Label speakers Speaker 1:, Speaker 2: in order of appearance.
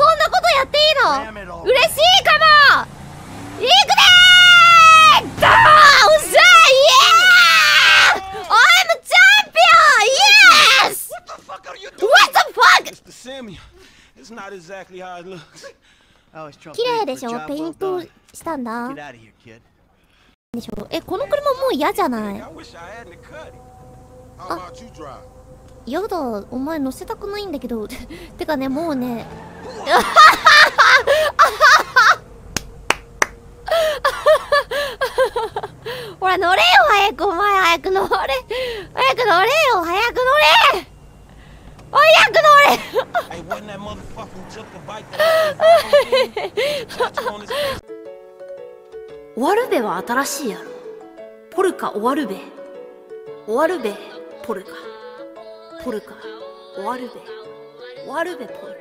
Speaker 1: そんなことやっていいの？嬉しいかも。行くでー！どうっしゃイエー！
Speaker 2: イ !I'm
Speaker 1: a champion!Yes!What でしょペイントしたんだ。でしょえ、この車もう嫌じゃない？
Speaker 3: あ
Speaker 1: ヤだお前乗せたくないんだけど。てかねもうね ほら乗れよ早くお前早く乗れ。早く乗れよ早く乗れ。早く乗れ?
Speaker 4: 終わるべは新しいやろ。ポルカ終わるべ。終わるべポルカ。ポルカ終わるべ。終わるべポルカ